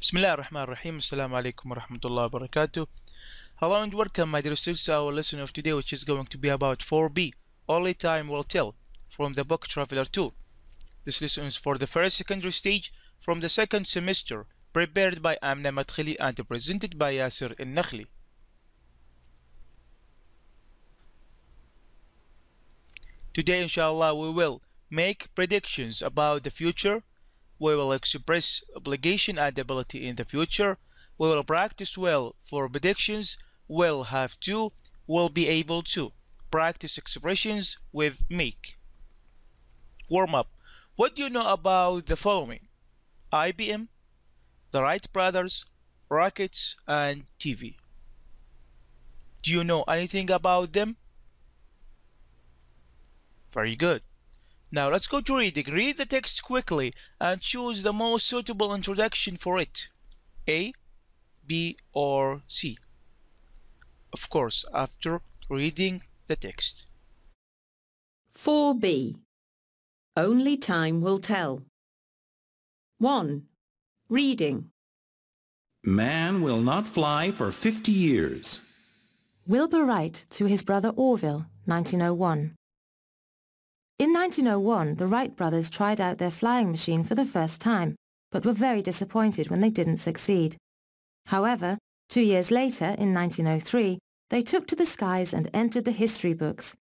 Bismillah ar-Rahman ar-Rahim. Assalamu alaikum wa rahmatullahi wa barakatuh. Hello and welcome my dear students to our lesson of today which is going to be about 4b. Only time will tell from the book Traveller 2. This lesson is for the first secondary stage from the second semester prepared by Amna Madkhili and presented by Yasir Al-Nakhli. Today inshallah we will make predictions about the future we will express obligation and ability in the future. We will practice well for predictions. We'll have to. We'll be able to practice expressions with make. Warm up. What do you know about the following? IBM, the Wright brothers, rockets, and TV. Do you know anything about them? Very good. Now let's go to reading. Read the text quickly and choose the most suitable introduction for it. A, B, or C. Of course, after reading the text. 4b. Only time will tell. 1. Reading. Man will not fly for 50 years. Wilbur Wright to his brother Orville, 1901. In 1901, the Wright brothers tried out their flying machine for the first time, but were very disappointed when they didn't succeed. However, two years later, in 1903, they took to the skies and entered the history books.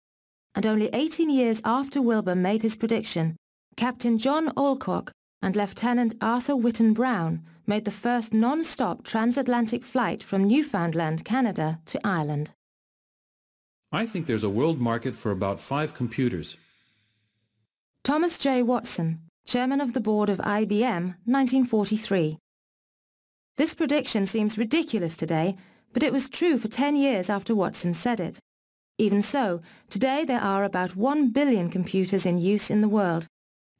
And only 18 years after Wilbur made his prediction, Captain John Alcock and Lieutenant Arthur Whitten Brown made the first non-stop transatlantic flight from Newfoundland, Canada to Ireland. I think there's a world market for about five computers. Thomas J. Watson, Chairman of the Board of IBM, 1943. This prediction seems ridiculous today, but it was true for 10 years after Watson said it. Even so, today there are about 1 billion computers in use in the world.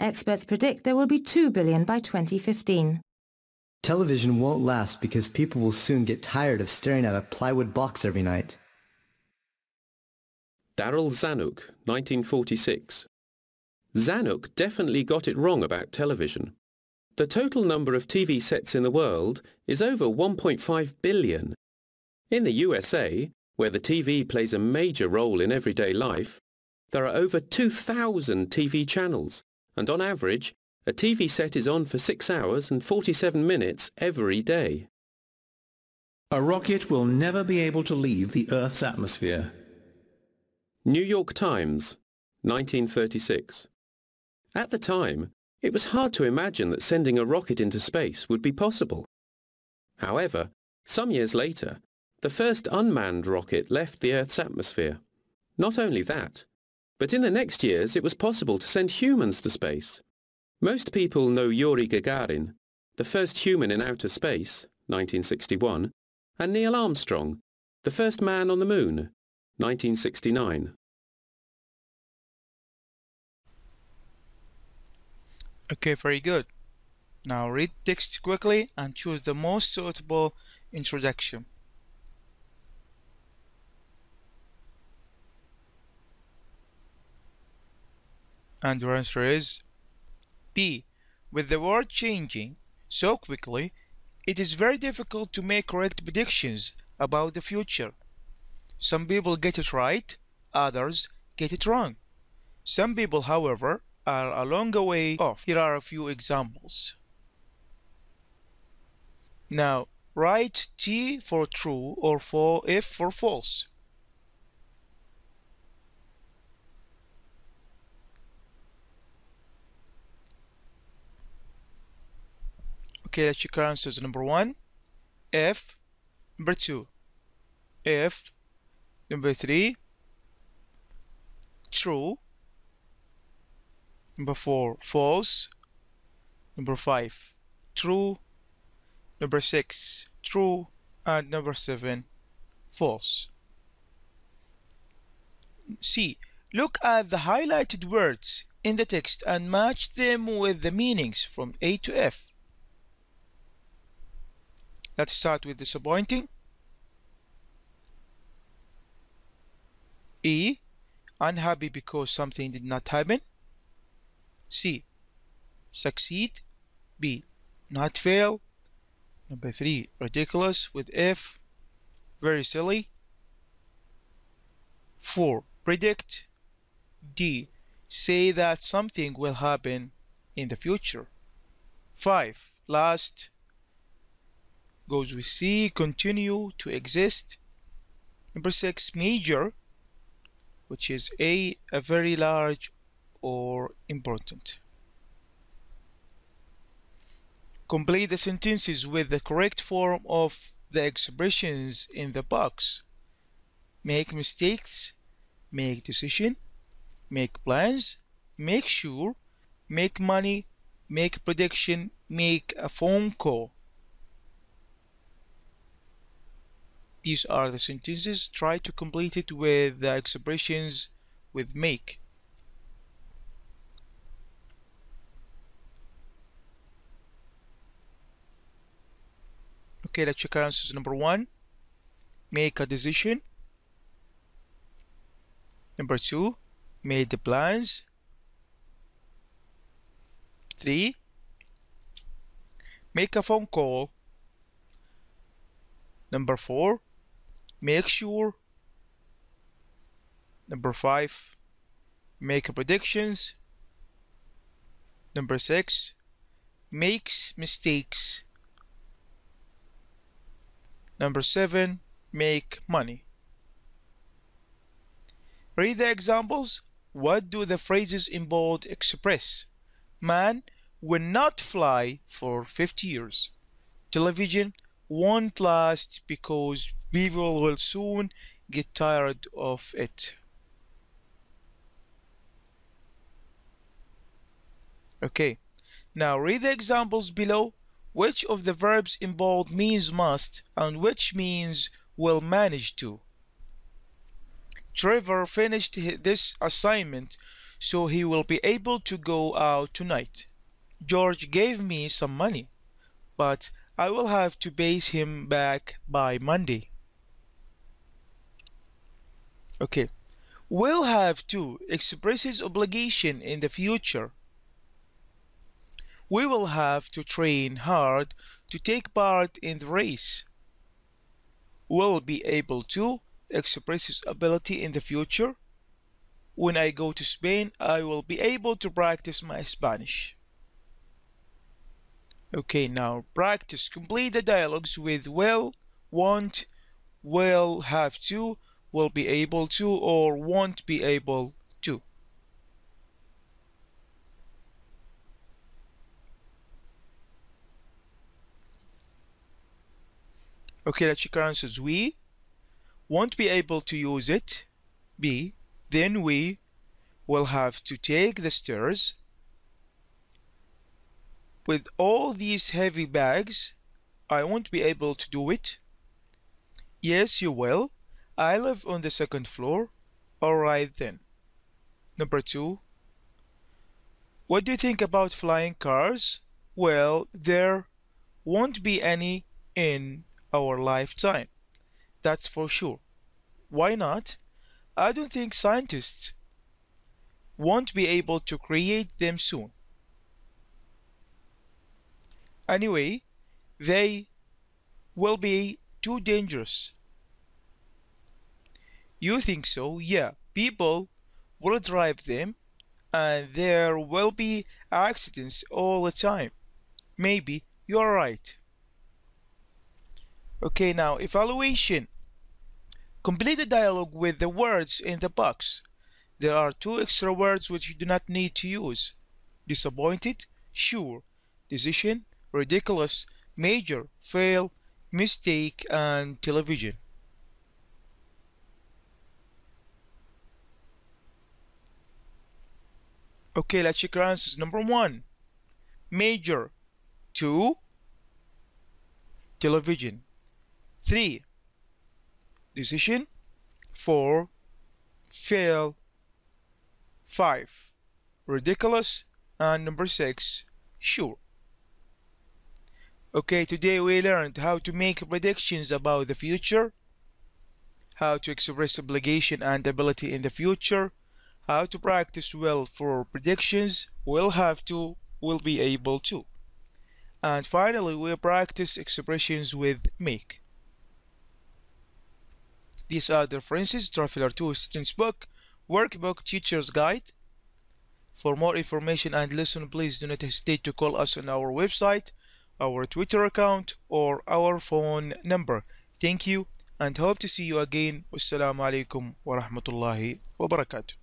Experts predict there will be 2 billion by 2015. Television won't last because people will soon get tired of staring at a plywood box every night. Darryl Zanuck, 1946. Zanuck definitely got it wrong about television. The total number of TV sets in the world is over 1.5 billion. In the USA, where the TV plays a major role in everyday life, there are over 2,000 TV channels, and on average, a TV set is on for 6 hours and 47 minutes every day. A rocket will never be able to leave the Earth's atmosphere. New York Times, 1936. At the time, it was hard to imagine that sending a rocket into space would be possible. However, some years later, the first unmanned rocket left the Earth's atmosphere. Not only that, but in the next years it was possible to send humans to space. Most people know Yuri Gagarin, the first human in outer space, 1961, and Neil Armstrong, the first man on the moon, 1969. Okay, very good. Now read text quickly and choose the most suitable introduction. And your answer is B. With the world changing so quickly, it is very difficult to make correct predictions about the future. Some people get it right, others get it wrong. Some people, however, are a long way off. Here are a few examples. Now, write T for true or for F for false. Okay, let's check our answers. Number one, F. Number two, F. Number three, true. Number four, false. Number five, true. Number six, true. And number seven, false. C. Look at the highlighted words in the text and match them with the meanings from A to F. Let's start with disappointing. E. Unhappy because something did not happen. C. Succeed. B. Not fail. Number three, ridiculous with F. Very silly. Four, predict. D, say that something will happen in the future. Five, last. Goes with C, continue to exist. Number six, major, which is A, a very large or important. Complete the sentences with the correct form of the expressions in the box. Make mistakes, make decision, make plans, make sure, make money, make prediction, make a phone call. These are the sentences. Try to complete it with the expressions with make. Okay, let's check our answers. Number one, make a decision. Number two, made the plans. Three, make a phone call. Number four, make sure. Number five, make predictions. Number six, makes mistakes. Number seven, make money. Read the examples. What do the phrases in bold express? Man will not fly for 50 years. Television won't last because people will soon get tired of it. Okay, now read the examples below. Which of the verbs in bold means must and which means will manage to? Trevor finished this assignment so he will be able to go out tonight. George gave me some money, but I will have to pay him back by Monday. Okay. Will have to expresses obligation in the future. We will have to train hard to take part in the race. Will be able to expresses ability in the future. When I go to Spain, I will be able to practice my Spanish. Okay, now practice. Complete the dialogues with will, want, will have to, will be able to, or won't be able to. Okay, let's check our. We won't be able to use it. B. Then we will have to take the stairs. With all these heavy bags, I won't be able to do it. Yes, you will. I live on the second floor. Alright then. Number two. What do you think about flying cars? Well, there won't be any in our lifetime. That's for sure. Why not? I don't think scientists won't be able to create them soon. Anyway, they will be too dangerous. You think so? Yeah. People will drive them and there will be accidents all the time. Maybe you're right. Okay, now evaluation. Complete the dialogue with the words in the box. There are two extra words which you do not need to use. Disappointed, sure, decision, ridiculous, major, fail, mistake, and television. Okay, let's check our answers. Number one, major. Two, television. Three, decision. Four, fail. Five, ridiculous. And number six, sure. Okay, today we learned how to make predictions about the future, how to express obligation and ability in the future, how to practice well for predictions, will have to, will be able to. And finally, we practice expressions with make. These are the references, Traveller 2 Student's Book, Workbook Teacher's Guide. For more information and lesson, please do not hesitate to call us on our website, our Twitter account, or our phone number. Thank you and hope to see you again. Wassalamu alaikum wa rahmatullahi wa barakatuh.